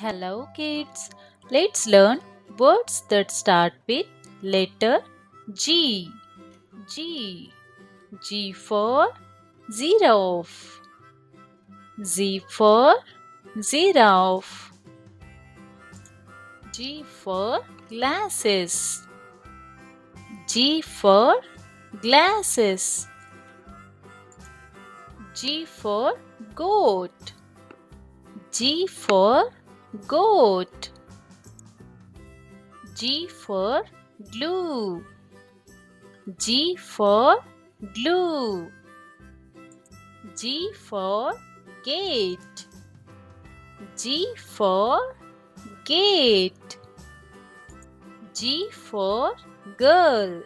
Hello kids. Let's learn words that start with letter G. G. G for giraffe. Z for giraffe. G for glasses. G for glasses. G for goat. G for goat. G for glue. G for glue. G for gate. G for gate. G for girl.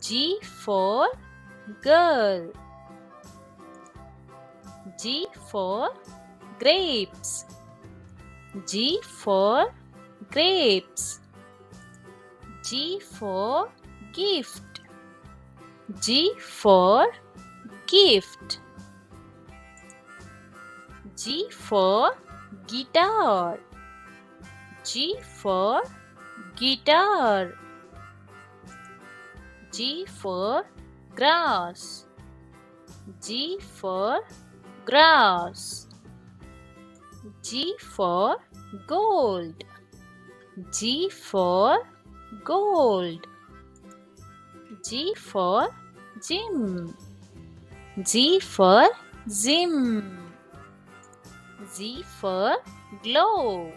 G for girl. G for grapes. G for grapes. G for gift. G for gift. G for guitar. G for guitar. G for grass. G for grass. G for gold. G for gold. G for gym. G for gym. G for glow.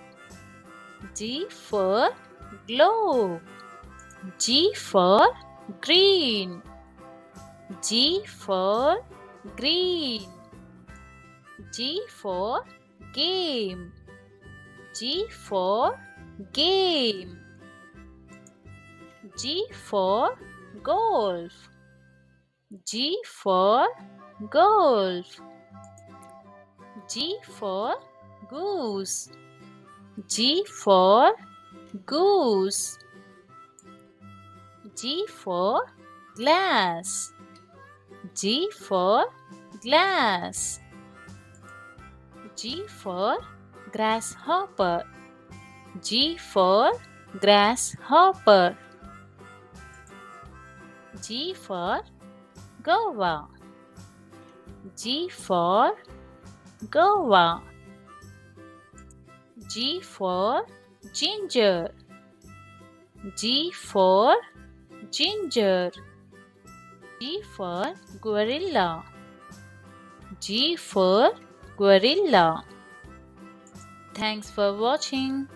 G for glow. G for green. G for green. G for game. G for game. G for golf. G for golf. G for goose. G for goose. G for glass. G for glass. G for grasshopper. G for grasshopper. G for guava. G for guava. G for ginger. G for ginger. G for gorilla. G for gorilla. Thanks for watching.